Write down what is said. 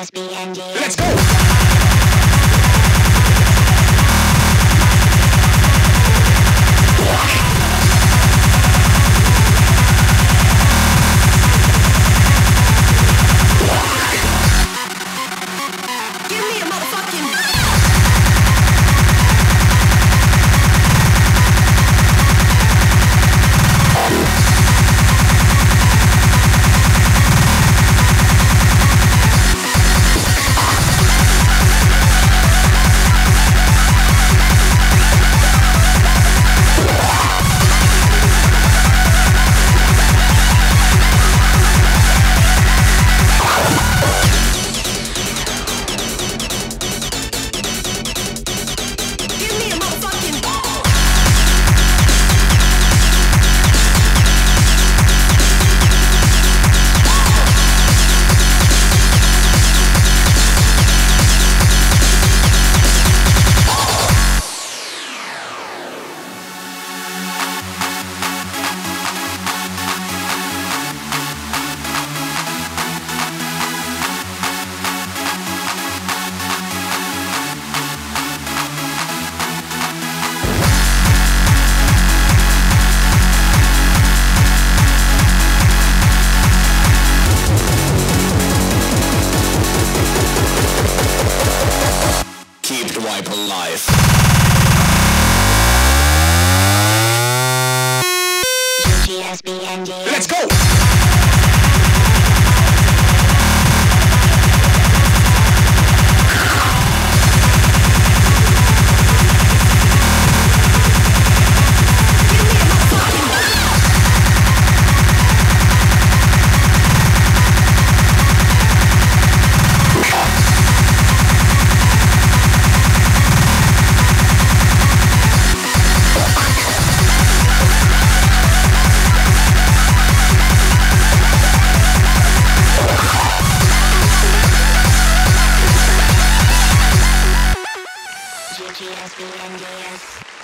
Let's go! Keep the wipe alive. GGSBNDS.